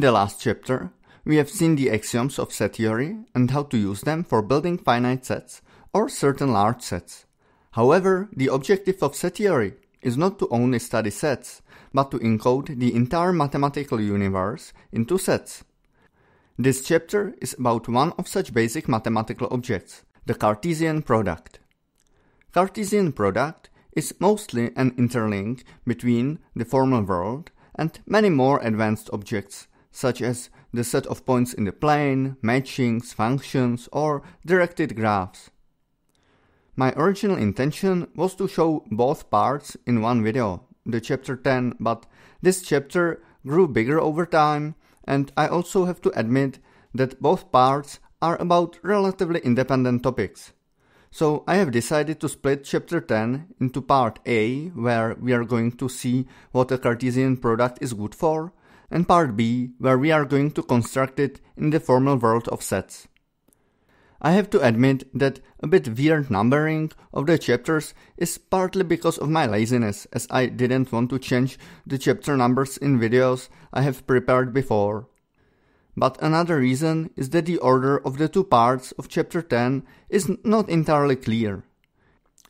In the last chapter, we have seen the axioms of set theory and how to use them for building finite sets or certain large sets. However, the objective of set theory is not to only study sets, but to encode the entire mathematical universe into sets. This chapter is about one of such basic mathematical objects, the Cartesian product. Cartesian product is mostly an interlink between the formal world and many more advanced objects, such as the set of points in the plane, matchings, functions, or directed graphs. My original intention was to show both parts in one video, the chapter 10, but this chapter grew bigger over time, and I also have to admit that both parts are about relatively independent topics. So I have decided to split chapter 10 into part A, where we are going to see what a Cartesian product is good for, and part B, where we are going to construct it in the formal world of sets. I have to admit that a bit weird numbering of the chapters is partly because of my laziness, as I didn't want to change the chapter numbers in videos I have prepared before. But another reason is that the order of the two parts of chapter 10 is not entirely clear.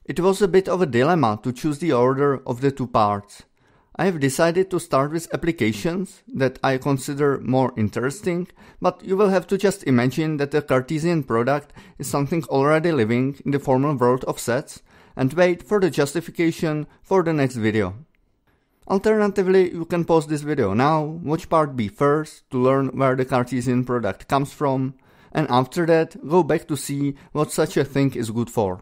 It was a bit of a dilemma to choose the order of the two parts. I have decided to start with applications that I consider more interesting, but you will have to just imagine that the Cartesian product is something already living in the formal world of sets and wait for the justification for the next video. Alternatively, you can pause this video now, watch part B first to learn where the Cartesian product comes from, and after that go back to see what such a thing is good for.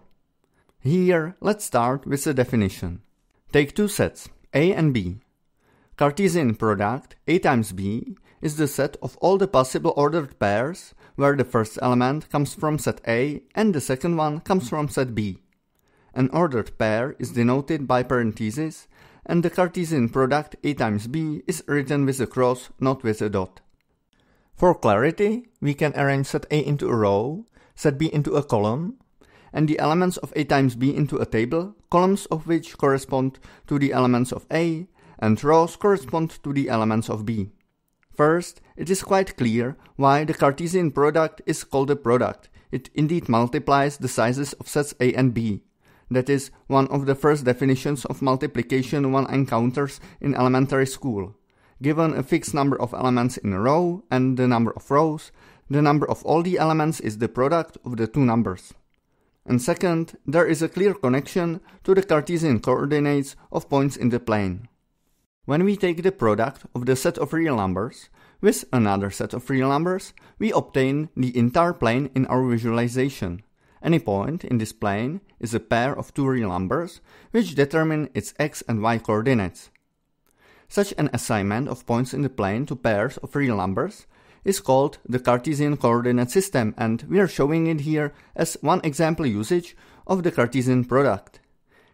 Here, let's start with the definition. Take two sets, a and b. Cartesian product A times B is the set of all the possible ordered pairs where the first element comes from set A and the second one comes from set B. An ordered pair is denoted by parentheses and the Cartesian product A times B is written with a cross, not with a dot. For clarity, we can arrange set A into a row, set B into a column, and the elements of A times B into a table, columns of which correspond to the elements of A, and rows correspond to the elements of B. First, it is quite clear why the Cartesian product is called a product. It indeed multiplies the sizes of sets A and B. That is one of the first definitions of multiplication one encounters in elementary school. Given a fixed number of elements in a row and the number of rows, the number of all the elements is the product of the two numbers. And second, there is a clear connection to the Cartesian coordinates of points in the plane. When we take the product of the set of real numbers with another set of real numbers, we obtain the entire plane in our visualization. Any point in this plane is a pair of two real numbers which determine its x and y coordinates. Such an assignment of points in the plane to pairs of real numbers is called the Cartesian coordinate system and we are showing it here as one example usage of the Cartesian product.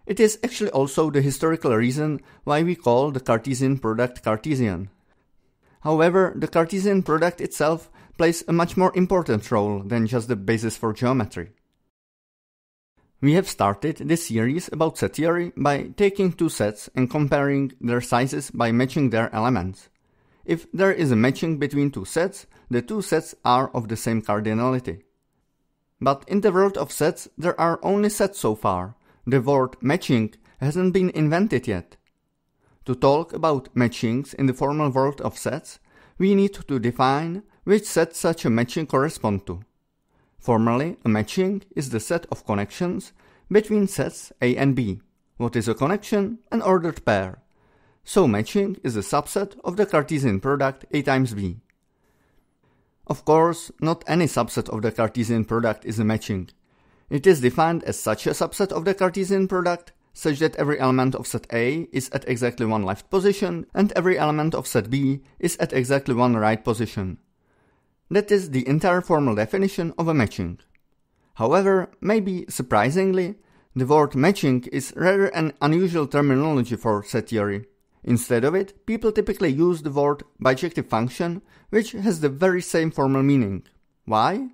It is actually also the historical reason why we call the Cartesian product Cartesian. However, the Cartesian product itself plays a much more important role than just the basis for geometry. We have started this series about set theory by taking two sets and comparing their sizes by matching their elements. If there is a matching between two sets, the two sets are of the same cardinality. But in the world of sets, there are only sets so far. The word matching hasn't been invented yet. To talk about matchings in the formal world of sets, we need to define which set such a matching corresponds to. Formally, a matching is the set of connections between sets A and B. What is a connection? An ordered pair. So matching is a subset of the Cartesian product A times B. Of course, not any subset of the Cartesian product is a matching. It is defined as such a subset of the Cartesian product such that every element of set A is at exactly one left position and every element of set B is at exactly one right position. That is the entire formal definition of a matching. However, maybe surprisingly, the word matching is rather an unusual terminology for set theory. Instead of it, people typically use the word bijective function, which has the very same formal meaning. Why?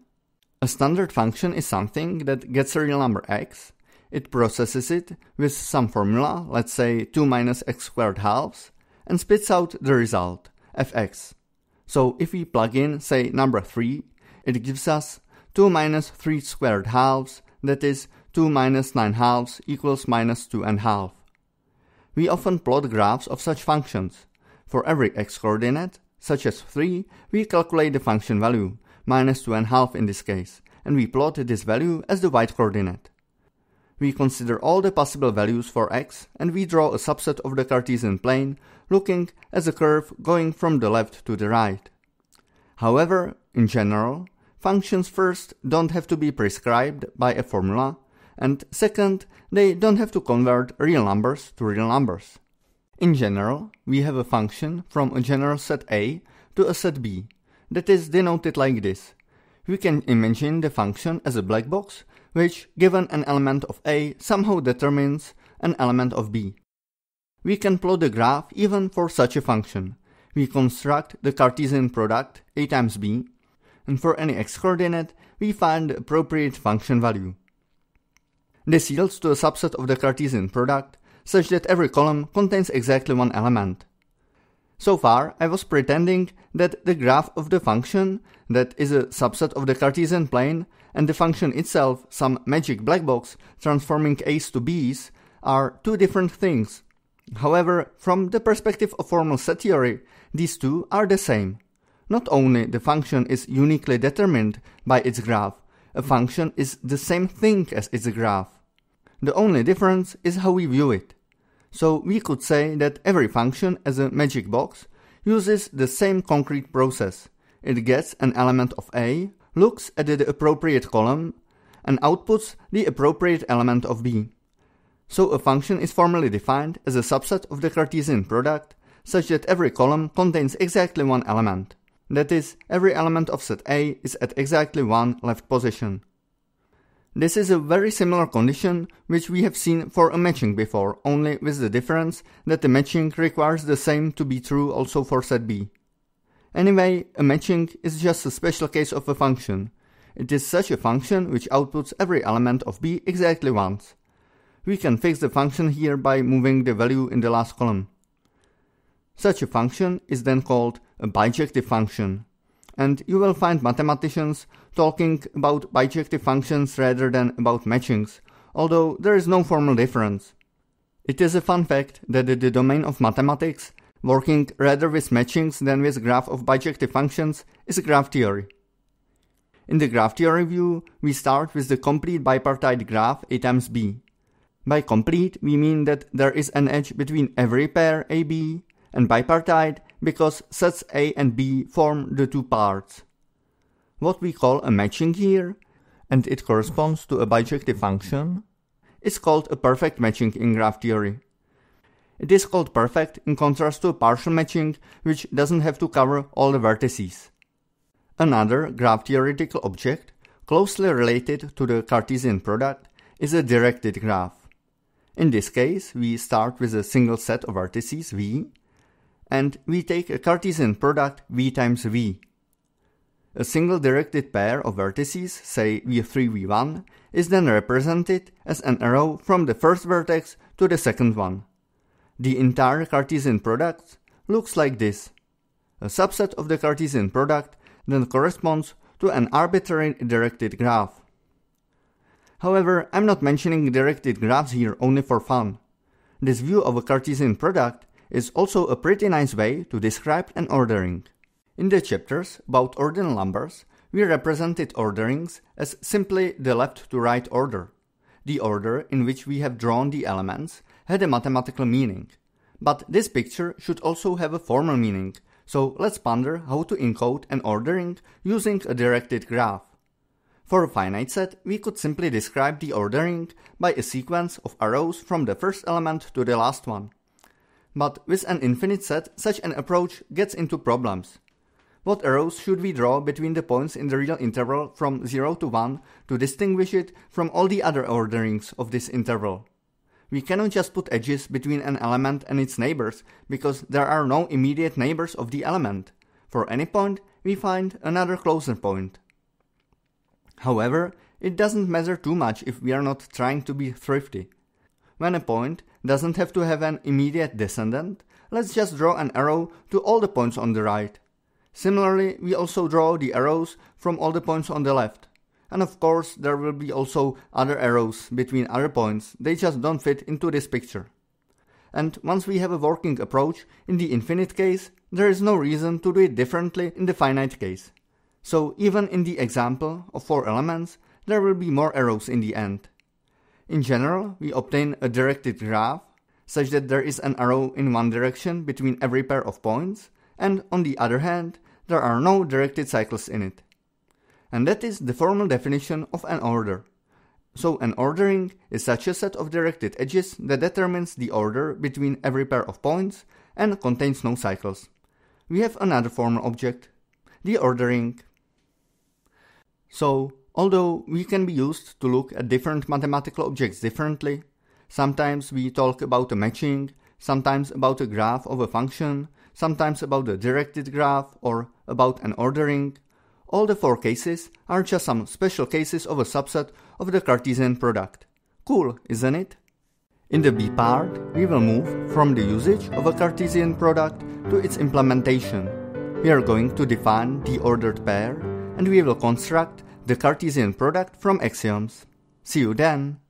A standard function is something that gets a real number x, it processes it with some formula, let's say 2 minus x squared halves, and spits out the result, fx. So if we plug in, say, number 3, it gives us 2 minus 3 squared halves, that is 2 minus 9 halves equals minus 2 and half. We often plot graphs of such functions. For every x-coordinate, such as 3, we calculate the function value, minus 2 and half in this case, and we plot this value as the y-coordinate. We consider all the possible values for x and we draw a subset of the Cartesian plane looking as a curve going from the left to the right. However, in general, functions first don't have to be prescribed by a formula, and second, they don't have to convert real numbers to real numbers. In general, we have a function from a general set A to a set B that is denoted like this. We can imagine the function as a black box which, given an element of A, somehow determines an element of B. We can plot the graph even for such a function. We construct the Cartesian product A times B, and for any x-coordinate, we find the appropriate function value. This yields to a subset of the Cartesian product, such that every column contains exactly one element. So far, I was pretending that the graph of the function, that is a subset of the Cartesian plane, and the function itself, some magic black box transforming a's to b's, are two different things. However, from the perspective of formal set theory, these two are the same. Not only the function is uniquely determined by its graph, a function is the same thing as its graph. The only difference is how we view it. So we could say that every function as a magic box uses the same concrete process. It gets an element of A, looks at the appropriate column, and outputs the appropriate element of B. So a function is formally defined as a subset of the Cartesian product, such that every column contains exactly one element. That is, every element of set A is at exactly one left position. This is a very similar condition which we have seen for a matching before, only with the difference that the matching requires the same to be true also for set B. Anyway, a matching is just a special case of a function. It is such a function which outputs every element of B exactly once. We can fix the function here by moving the value in the last column. Such a function is then called a bijective function. And you will find mathematicians talking about bijective functions rather than about matchings, although there is no formal difference. It is a fun fact that the domain of mathematics working rather with matchings than with graph of bijective functions is graph theory. In the graph theory view, we start with the complete bipartite graph A times B. By complete, we mean that there is an edge between every pair AB, and bipartite because sets A and B form the two parts. What we call a matching here, and it corresponds to a bijective function, is called a perfect matching in graph theory. It is called perfect in contrast to a partial matching, which doesn't have to cover all the vertices. Another graph theoretical object, closely related to the Cartesian product, is a directed graph. In this case, we start with a single set of vertices V, and we take a Cartesian product V times V. A single directed pair of vertices, say V3, V1, is then represented as an arrow from the first vertex to the second one. The entire Cartesian product looks like this. A subset of the Cartesian product then corresponds to an arbitrary directed graph. However, I'm not mentioning directed graphs here only for fun. This view of a Cartesian product is also a pretty nice way to describe an ordering. In the chapters about ordinal numbers, we represented orderings as simply the left to right order. The order in which we have drawn the elements had a mathematical meaning. But this picture should also have a formal meaning, so let's ponder how to encode an ordering using a directed graph. For a finite set, we could simply describe the ordering by a sequence of arrows from the first element to the last one. But with an infinite set, such an approach gets into problems. What arrows should we draw between the points in the real interval from 0 to 1 to distinguish it from all the other orderings of this interval? We cannot just put edges between an element and its neighbors, because there are no immediate neighbors of the element. For any point, we find another closer point. However, it doesn't matter too much if we are not trying to be thrifty. When a point doesn't have to have an immediate descendant, let's just draw an arrow to all the points on the right. Similarly, we also draw the arrows from all the points on the left. And of course, there will be also other arrows between other points, they just don't fit into this picture. And once we have a working approach in the infinite case, there is no reason to do it differently in the finite case. So even in the example of 4 elements, there will be more arrows in the end. In general, we obtain a directed graph such that there is an arrow in one direction between every pair of points, and on the other hand, there are no directed cycles in it. And that is the formal definition of an order. So an ordering is such a set of directed edges that determines the order between every pair of points and contains no cycles. We have another formal object, the ordering. So, although we can be used to look at different mathematical objects differently, sometimes we talk about a matching, sometimes about a graph of a function, sometimes about a directed graph or about an ordering, all the four cases are just some special cases of a subset of the Cartesian product. Cool, isn't it? In the B part, we will move from the usage of a Cartesian product to its implementation. We are going to define the ordered pair and we will construct the Cartesian product from axioms. See you then!